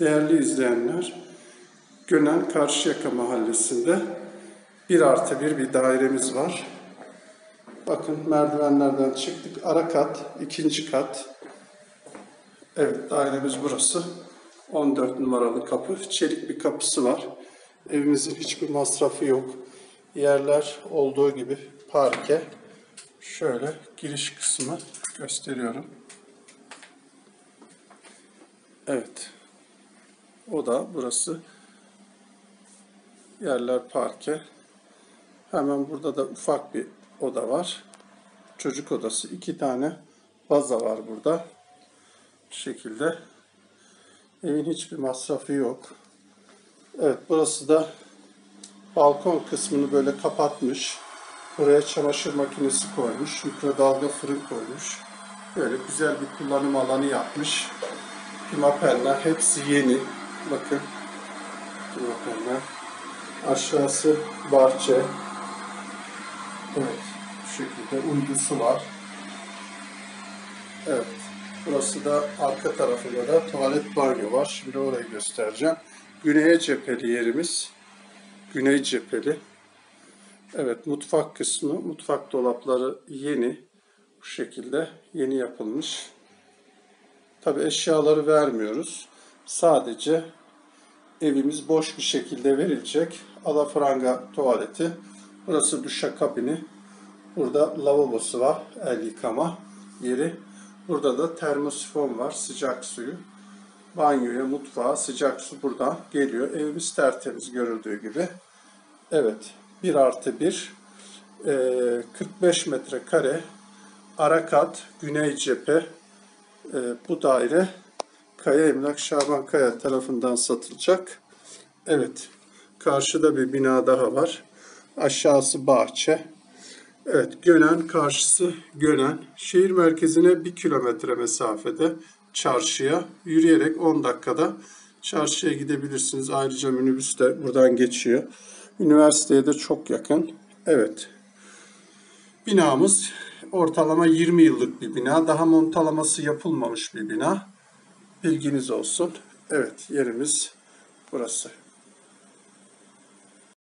Değerli izleyenler, Gönen Karşıyaka Mahallesi'nde bir artı bir bir dairemiz var. Bakın merdivenlerden çıktık. Ara kat, ikinci kat. Evet dairemiz burası. 14 numaralı kapı. Çelik bir kapısı var. Evimizin hiçbir masrafı yok. Yerler olduğu gibi parke. Şöyle giriş kısmı gösteriyorum. Evet. O da burası. Yerler parke. Hemen burada da ufak bir oda var. Çocuk odası. iki tane baza var burada. Bu şekilde. Evin hiçbir masrafı yok. Evet burası da balkon kısmını böyle kapatmış. Buraya çamaşır makinesi koymuş. Mikrodalga fırın koymuş. Böyle güzel bir kullanım alanı yapmış. Pimapenler hepsi yeni. Bakın. Pimapenler. Aşağısı bahçe. Evet. Bu şekilde uydusu var. Evet. Burası da arka tarafında da tuvalet banyo var. Şimdi orayı göstereceğim. Güneye cepheli yerimiz. Güney cepheli. Evet mutfak kısmı, mutfak dolapları yeni. Bu şekilde yeni yapılmış. Tabi eşyaları vermiyoruz. Sadece evimiz boş bir şekilde verilecek. Alafranga tuvaleti. Burası duşakabini. Burada lavabosu var. El yıkama yeri. Burada da termosifon var. Sıcak suyu. Banyoya, mutfağa sıcak su buradan geliyor. Evimiz tertemiz görüldüğü gibi. Evet. 1 artı 1. 45 metrekare. Ara kat. Güney cephe. Ee, bu daire Kaya Emlak Şaban Kaya tarafından satılacak. Evet. Karşıda bir bina daha var. Aşağısı bahçe. Evet. Gönen karşısı Gönen. Şehir merkezine bir kilometre mesafede çarşıya yürüyerek 10 dakikada çarşıya gidebilirsiniz. Ayrıca minibüs de buradan geçiyor. Üniversiteye de çok yakın. Evet. Binamız ortalama 20 yıllık bir bina. Daha montalaması yapılmamış bir bina. Bilginiz olsun. Evet yerimiz burası.